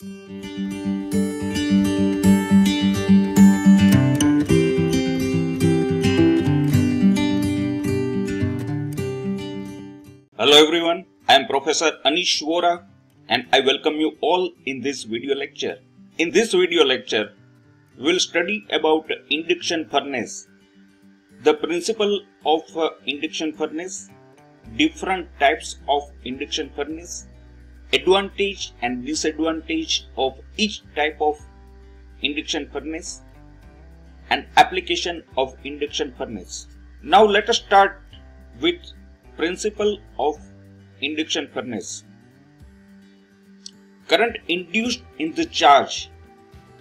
Hello everyone, I am Professor Anish Vora and I welcome you all in this video lecture. In this video lecture, we will study about induction furnace, the principle of uh, induction furnace, different types of induction furnace, advantage and disadvantage of each type of induction furnace, and application of induction furnace. Now let us start with principle of induction furnace. Current induced in the charge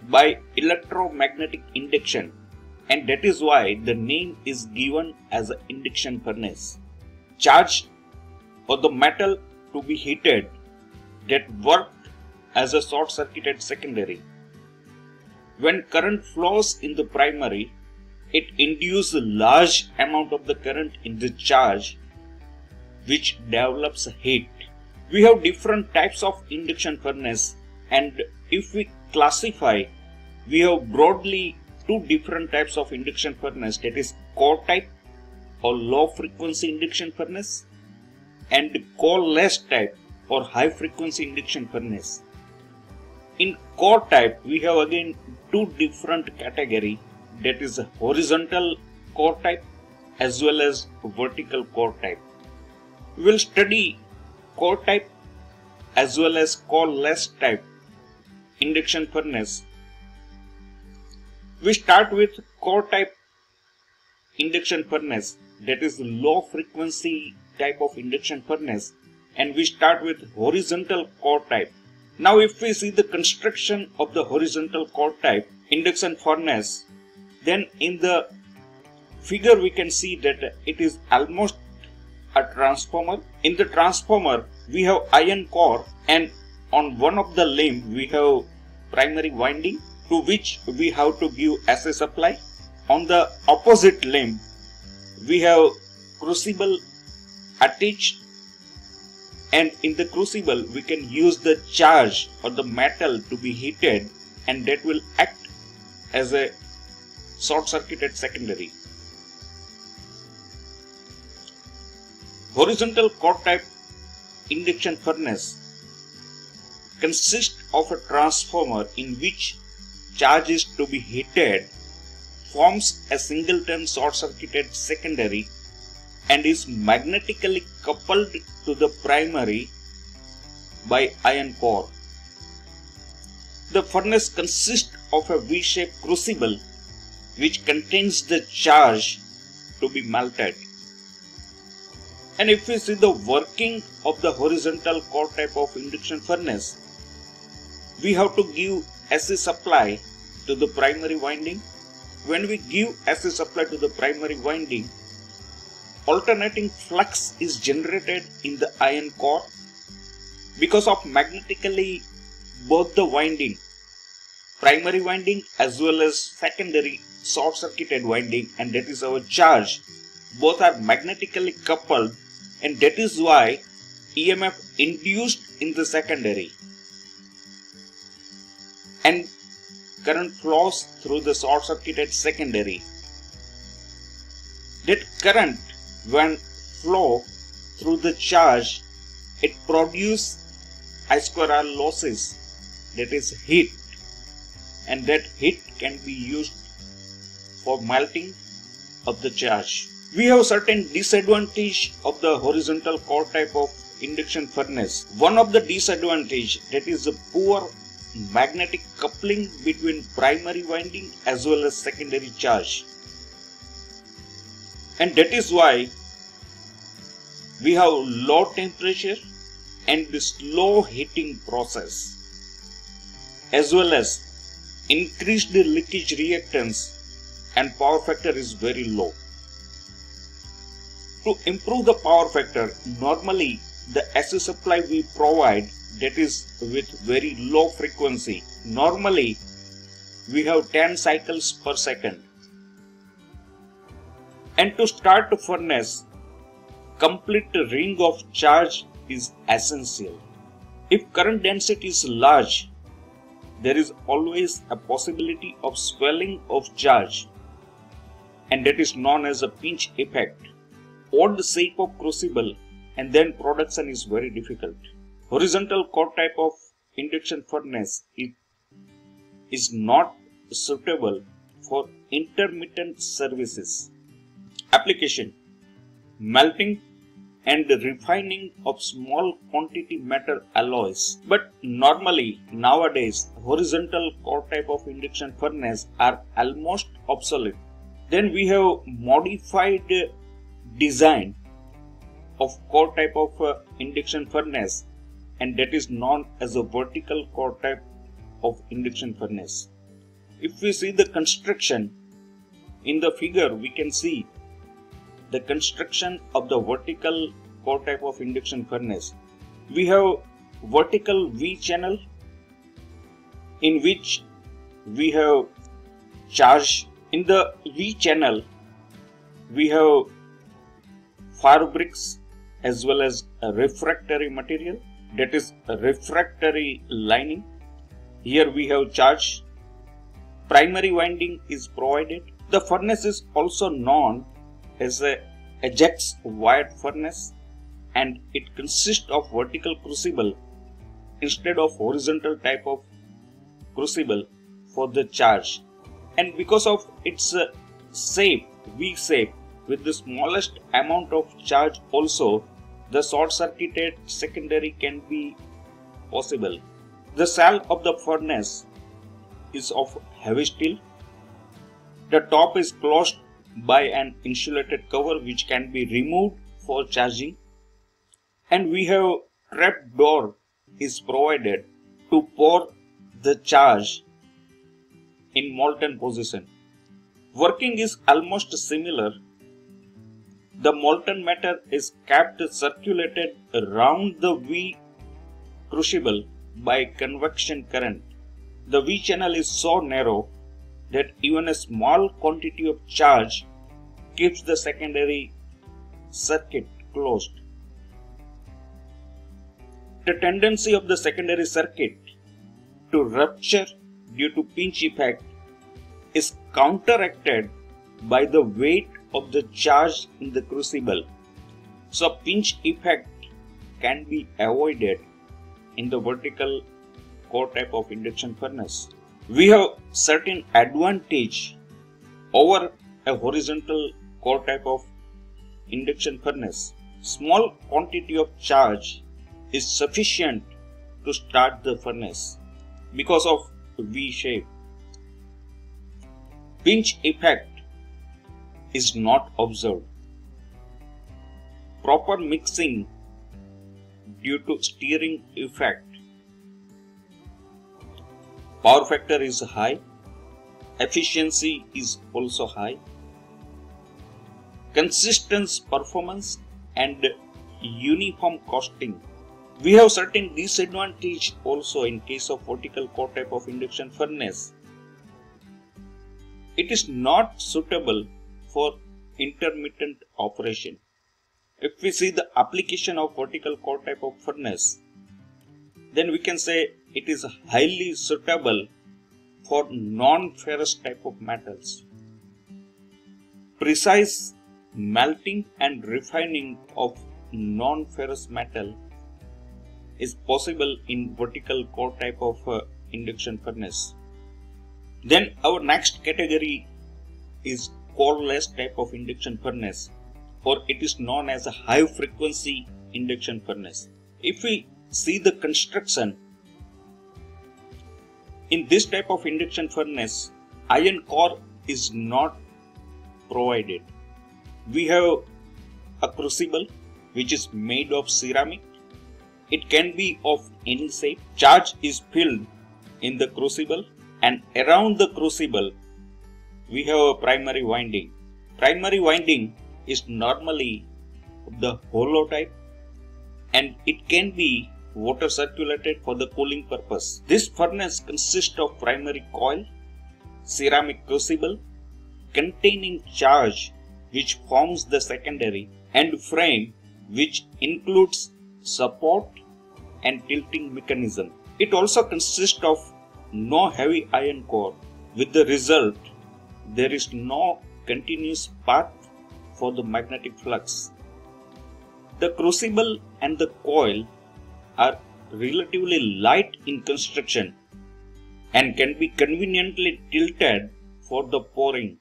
by electromagnetic induction and that is why the name is given as an induction furnace. Charge or the metal to be heated that worked as a short circuited secondary. When current flows in the primary, it induces a large amount of the current in the charge which develops heat. We have different types of induction furnace and if we classify, we have broadly two different types of induction furnace that is core type or low frequency induction furnace and core-less type or high frequency induction furnace. In core type, we have again two different category that is horizontal core type as well as vertical core type. We will study core type as well as core-less type induction furnace. We start with core type induction furnace that is low frequency type of induction furnace and we start with horizontal core type. Now if we see the construction of the horizontal core type induction furnace then in the figure we can see that it is almost a transformer. In the transformer, we have iron core and on one of the limb we have primary winding to which we have to give AC supply. On the opposite limb, we have crucible attached and in the crucible we can use the charge or the metal to be heated and that will act as a short circuited secondary. Horizontal core type induction furnace consists of a transformer in which charge is to be heated, forms a single turn short circuited secondary and is magnetically coupled to the primary by iron core. The furnace consists of a V-shaped crucible which contains the charge to be melted. And if we see the working of the horizontal core type of induction furnace, we have to give AC supply to the primary winding. When we give AC supply to the primary winding, alternating flux is generated in the iron core because of magnetically both the winding, primary winding as well as secondary short circuited winding and that is our charge, both are magnetically coupled and that is why EMF induced in the secondary and current flows through the short circuited secondary. That current when flow through the charge it produce I square R losses that is heat and that heat can be used for melting of the charge. We have certain disadvantage of the horizontal core type of induction furnace. One of the disadvantage that is the poor magnetic coupling between primary winding as well as secondary charge. And that is why we have low temperature and slow heating process as well as increased leakage reactance and power factor is very low. To improve the power factor, normally the AC supply we provide that is with very low frequency. Normally we have 10 cycles per second. And to start the furnace, complete ring of charge is essential. If current density is large, there is always a possibility of swelling of charge and that is known as a pinch effect. or the shape of crucible and then production is very difficult. Horizontal core type of induction furnace is, is not suitable for intermittent services. Application Melting and refining of small quantity metal alloys. But normally nowadays horizontal core type of induction furnace are almost obsolete. Then we have modified design of core type of uh, induction furnace and that is known as a vertical core type of induction furnace. If we see the construction in the figure we can see the construction of the vertical core type of induction furnace. We have vertical V channel in which we have charge. In the V channel we have fire bricks as well as a refractory material that is refractory lining. Here we have charge. Primary winding is provided. The furnace is also known as a Ajax Wyatt furnace and it consists of vertical crucible instead of horizontal type of crucible for the charge and because of its uh, shape V shape with the smallest amount of charge also the short circuited secondary can be possible. The shell of the furnace is of heavy steel. The top is closed by an insulated cover which can be removed for charging. And we have trap door is provided to pour the charge in molten position. Working is almost similar the molten matter is kept circulated around the V crucible by convection current. The V channel is so narrow that even a small quantity of charge keeps the secondary circuit closed. The tendency of the secondary circuit to rupture due to pinch effect is counteracted by the weight of the charge in the crucible. So pinch effect can be avoided in the vertical core type of induction furnace. We have certain advantage over a horizontal core type of induction furnace. Small quantity of charge is sufficient to start the furnace because of V shape. Pinch effect is not observed. Proper mixing due to stirring effect. Power factor is high. Efficiency is also high. Consistent performance and uniform costing. We have certain disadvantage also in case of vertical core type of induction furnace. It is not suitable for intermittent operation. If we see the application of vertical core type of furnace, then we can say it is highly suitable for non-ferrous type of metals. Precise melting and refining of non-ferrous metal is possible in vertical core type of uh, induction furnace. Then our next category is coreless type of induction furnace or it is known as a high frequency induction furnace. If we see the construction in this type of induction furnace, iron core is not provided. We have a crucible which is made of ceramic. It can be of any shape. Charge is filled in the crucible and around the crucible we have a primary winding. Primary winding is normally the hollow type and it can be water circulated for the cooling purpose. This furnace consists of primary coil, ceramic crucible containing charge which forms the secondary and frame which includes support and tilting mechanism. It also consists of no heavy iron core with the result there is no continuous path for the magnetic flux. The crucible and the coil are relatively light in construction and can be conveniently tilted for the pouring.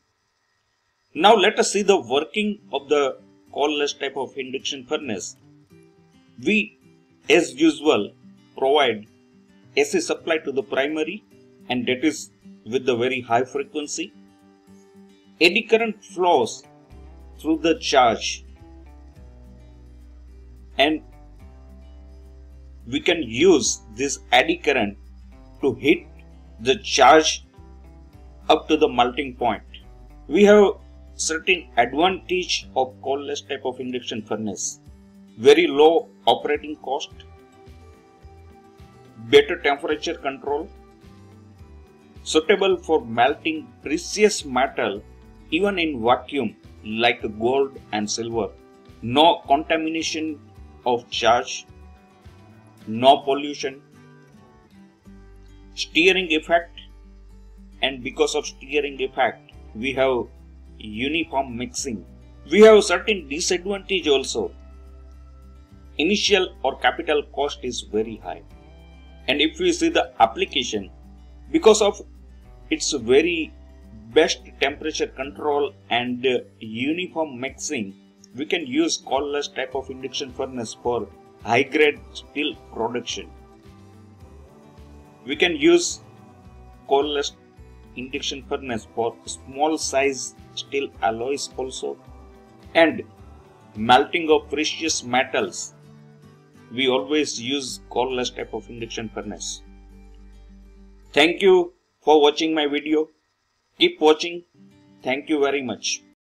Now let us see the working of the coreless type of induction furnace. We as usual provide AC supply to the primary and that is with the very high frequency. Eddy current flows through the charge and we can use this eddy current to hit the charge up to the melting point. We have certain advantage of coreless type of induction furnace. Very low operating cost, better temperature control, suitable for melting precious metal even in vacuum like gold and silver. No contamination of charge no pollution, stirring effect, and because of stirring effect, we have uniform mixing. We have certain disadvantage also. Initial or capital cost is very high. And if we see the application, because of its very best temperature control and uh, uniform mixing, we can use coreless type of induction furnace for high grade steel production. We can use coreless induction furnace for small size steel alloys also and melting of precious metals. We always use coreless type of induction furnace. Thank you for watching my video. Keep watching. Thank you very much.